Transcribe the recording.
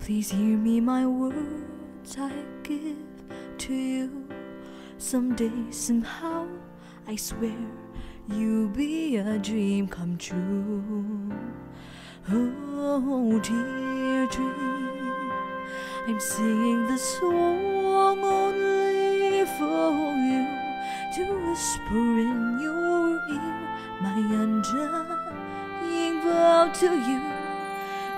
Please hear me, my words I give to you. Someday, somehow, I swear you'll be a dream come true. Oh, dear dream, I'm singing this song only for you to whisper in your ear my undying vow to you.